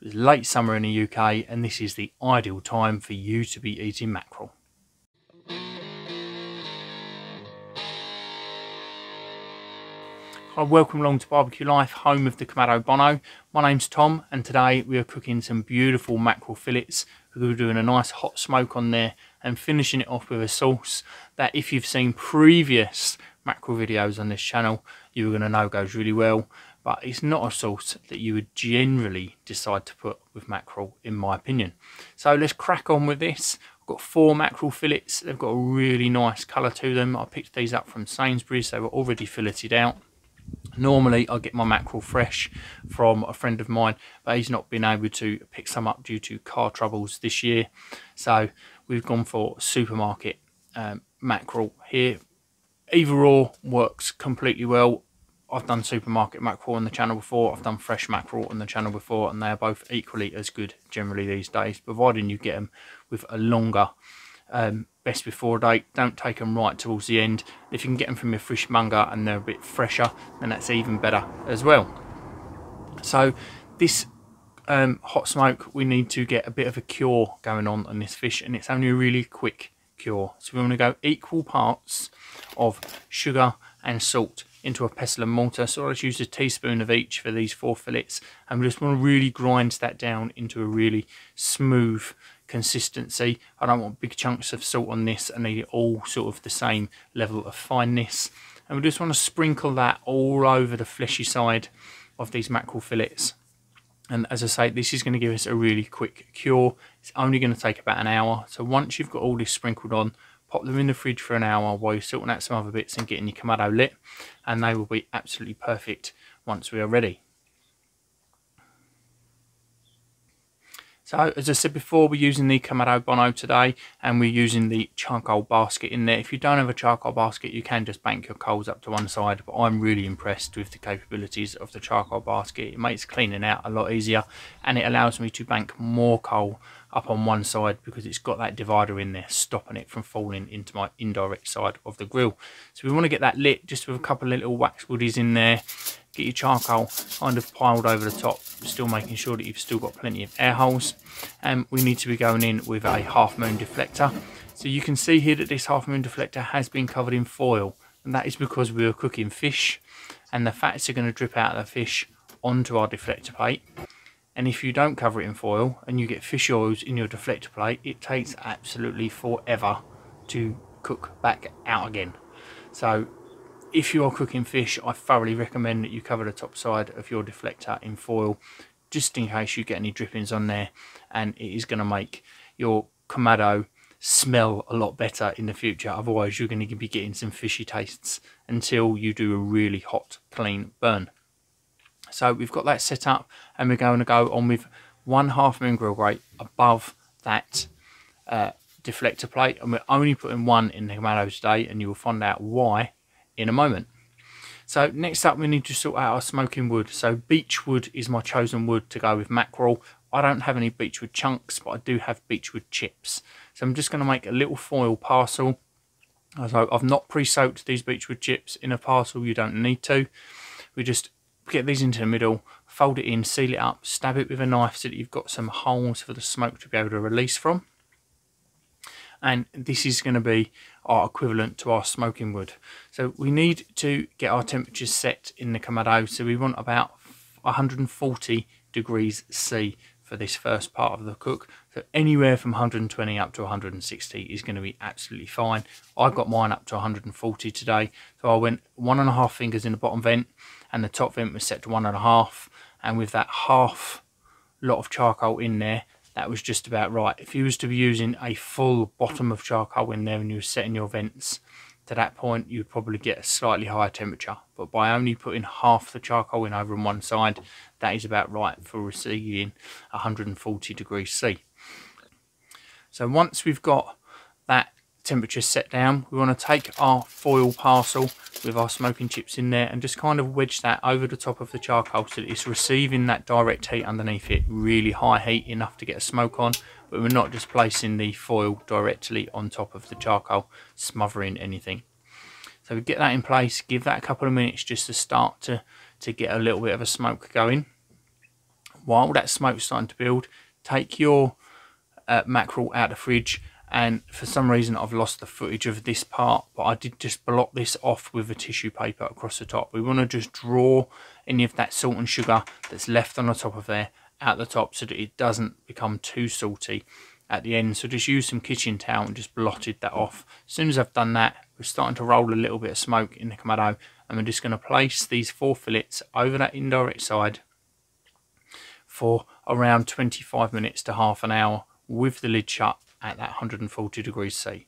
It's late summer in the UK and this is the ideal time for you to be eating mackerel. Hi, welcome along to Barbecue Life, home of the Kamado Bono. My name's Tom and today we are cooking some beautiful mackerel fillets. We're doing a nice hot smoke on there and finishing it off with a sauce that if you've seen previous mackerel videos on this channel, you're going to know goes really well. But it's not a sauce that you would generally decide to put with mackerel, in my opinion. So let's crack on with this. I've got four mackerel fillets. They've got a really nice colour to them. I picked these up from Sainsbury's. They were already filleted out. Normally I get my mackerel fresh from a friend of mine, but he's not been able to pick some up due to car troubles this year. So we've gone for supermarket um, mackerel here. Either or works completely well. I've done supermarket mackerel on the channel before. I've done fresh mackerel on the channel before, and they are both equally as good generally these days, providing you get them with a longer um, best before date. Don't take them right towards the end. If you can get them from your fishmonger and they're a bit fresher, then that's even better as well. So this um, hot smoke, we need to get a bit of a cure going on on this fish, and it's only a really quick cure. So we want to go equal parts of sugar and salt into a pestle and mortar. So I just use a teaspoon of each for these four fillets. And we just want to really grind that down into a really smooth consistency. I don't want big chunks of salt on this. I need it all sort of the same level of fineness. And we just want to sprinkle that all over the fleshy side of these mackerel fillets. And as I say, this is going to give us a really quick cure. It's only going to take about an hour. So once you've got all this sprinkled on, pop them in the fridge for an hour while you're sorting out some other bits and getting your Kamado lit. And they will be absolutely perfect once we are ready. So as I said before, we're using the Kamado Bono today and we're using the charcoal basket in there. If you don't have a charcoal basket, you can just bank your coals up to one side, but I'm really impressed with the capabilities of the charcoal basket. It makes cleaning out a lot easier and it allows me to bank more coal up on one side because it's got that divider in there stopping it from falling into my indirect side of the grill. So we want to get that lit just with a couple of little wax woodies in there. Get your charcoal kind of piled over the top still making sure that you've still got plenty of air holes. And we need to be going in with a half moon deflector. So you can see here that this half moon deflector has been covered in foil and that is because we are cooking fish and the fats are going to drip out of the fish onto our deflector plate and if you don't cover it in foil and you get fish oils in your deflector plate it takes absolutely forever to cook back out again so if you are cooking fish, I thoroughly recommend that you cover the top side of your deflector in foil, just in case you get any drippings on there, and it is going to make your Kamado smell a lot better in the future. Otherwise, you're going to be getting some fishy tastes until you do a really hot, clean burn. So we've got that set up, and we're going to go on with one half moon grill grate above that uh, deflector plate, and we're only putting one in the Kamado today, and you will find out why in a moment. So next up we need to sort out our smoking wood. So beech wood is my chosen wood to go with mackerel. I don't have any beechwood chunks, but I do have beechwood chips. So I'm just going to make a little foil parcel. So I've not pre-soaked these beechwood chips in a parcel, you don't need to. We just get these into the middle, fold it in, seal it up, stab it with a knife so that you've got some holes for the smoke to be able to release from and this is going to be our equivalent to our smoking wood. So we need to get our temperatures set in the Kamado. So we want about 140 degrees C for this first part of the cook. So anywhere from 120 up to 160 is going to be absolutely fine. I've got mine up to 140 today. So I went one and a half fingers in the bottom vent and the top vent was set to one and a half. And with that half lot of charcoal in there, that was just about right. If you was to be using a full bottom of charcoal in there and you were setting your vents to that point, you'd probably get a slightly higher temperature. But by only putting half the charcoal in over on one side, that is about right for receiving 140 degrees C. So once we've got that temperature set down, we want to take our foil parcel with our smoking chips in there and just kind of wedge that over the top of the charcoal so that it's receiving that direct heat underneath it, really high heat enough to get a smoke on, but we're not just placing the foil directly on top of the charcoal, smothering anything. So we get that in place, give that a couple of minutes just to start to, to get a little bit of a smoke going. while that smoke's starting to build, take your uh, mackerel out of the fridge and for some reason I've lost the footage of this part but I did just block this off with a tissue paper across the top. We want to just draw any of that salt and sugar that's left on the top of there at the top so that it doesn't become too salty at the end. So just use some kitchen towel and just blotted that off. As soon as I've done that, we're starting to roll a little bit of smoke in the Kamado and we're just going to place these four fillets over that indirect side for around 25 minutes to half an hour with the lid shut at that 140 degrees C.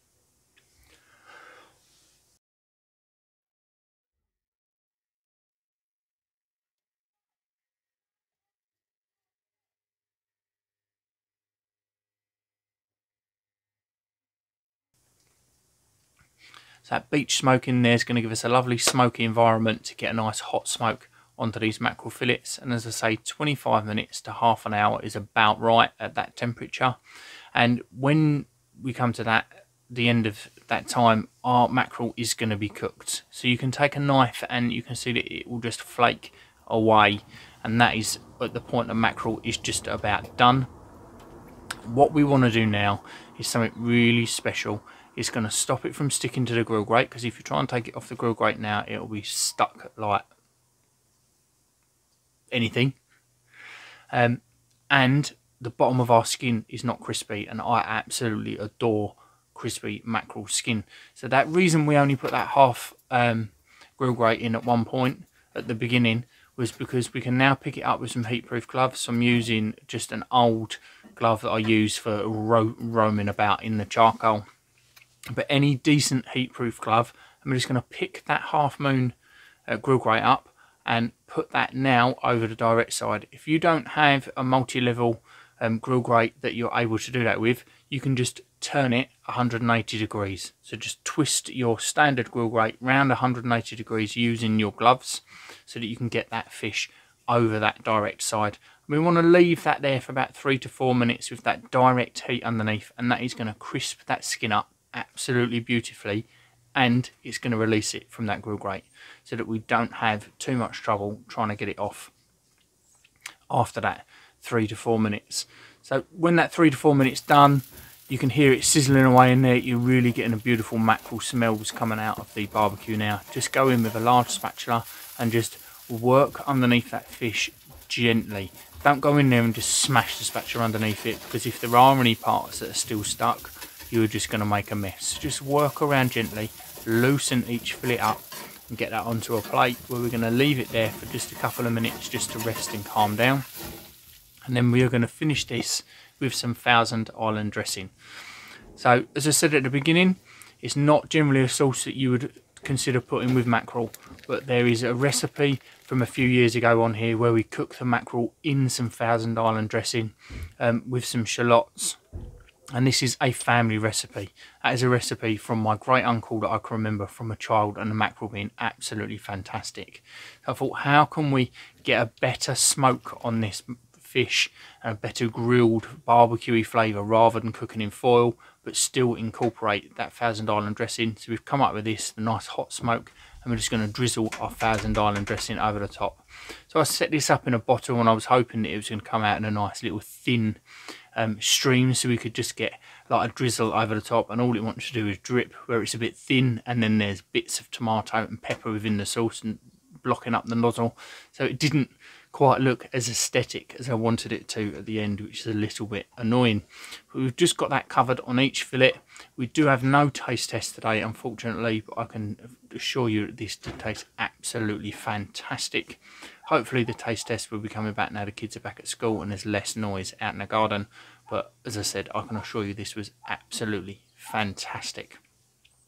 So that beech smoke in there is going to give us a lovely smoky environment to get a nice hot smoke onto these mackerel fillets. And as I say, 25 minutes to half an hour is about right at that temperature. And when we come to that, the end of that time, our mackerel is going to be cooked. So you can take a knife and you can see that it will just flake away. And that is at the point the mackerel is just about done. What we want to do now is something really special. It's going to stop it from sticking to the grill grate because if you try and take it off the grill grate now, it'll be stuck like anything. Um, and the bottom of our skin is not crispy and I absolutely adore crispy mackerel skin. So that reason we only put that half um, grill grate in at one point at the beginning was because we can now pick it up with some heat-proof gloves. So I'm using just an old glove that I use for ro roaming about in the charcoal. But any decent heat-proof glove, I'm just going to pick that half moon uh, grill grate up and put that now over the direct side. If you don't have a multi-level um, grill grate that you're able to do that with, you can just turn it 180 degrees. So just twist your standard grill grate round 180 degrees using your gloves so that you can get that fish over that direct side. We want to leave that there for about three to four minutes with that direct heat underneath and that is going to crisp that skin up absolutely beautifully and it's going to release it from that grill grate so that we don't have too much trouble trying to get it off after that three to four minutes. So when that three to four minutes done, you can hear it sizzling away in there. You're really getting a beautiful mackerel smells coming out of the barbecue now. Just go in with a large spatula and just work underneath that fish gently. Don't go in there and just smash the spatula underneath it because if there are any parts that are still stuck, you're just going to make a mess. Just work around gently, loosen each fillet up and get that onto a plate where we're going to leave it there for just a couple of minutes just to rest and calm down and then we are going to finish this with some Thousand Island dressing. So as I said at the beginning, it's not generally a sauce that you would consider putting with mackerel, but there is a recipe from a few years ago on here where we cook the mackerel in some Thousand Island dressing um, with some shallots. And this is a family recipe. That is a recipe from my great uncle that I can remember from a child and the mackerel being absolutely fantastic. So I thought, how can we get a better smoke on this fish and a better grilled barbecuey flavour rather than cooking in foil but still incorporate that Thousand Island dressing. So we've come up with this, the nice hot smoke and we're just going to drizzle our Thousand Island dressing over the top. So I set this up in a bottle and I was hoping that it was going to come out in a nice little thin um, stream so we could just get like a drizzle over the top and all it wants to do is drip where it's a bit thin and then there's bits of tomato and pepper within the sauce and blocking up the nozzle so it didn't quite look as aesthetic as I wanted it to at the end, which is a little bit annoying. But we've just got that covered on each fillet. We do have no taste test today, unfortunately, but I can assure you this tastes absolutely fantastic. Hopefully the taste test will be coming back now the kids are back at school and there's less noise out in the garden. But as I said, I can assure you this was absolutely fantastic.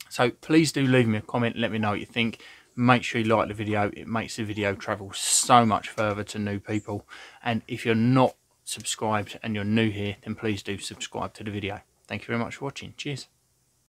So please do leave me a comment, let me know what you think make sure you like the video it makes the video travel so much further to new people. And if you're not subscribed and you're new here then please do subscribe to the video. Thank you very much for watching. Cheers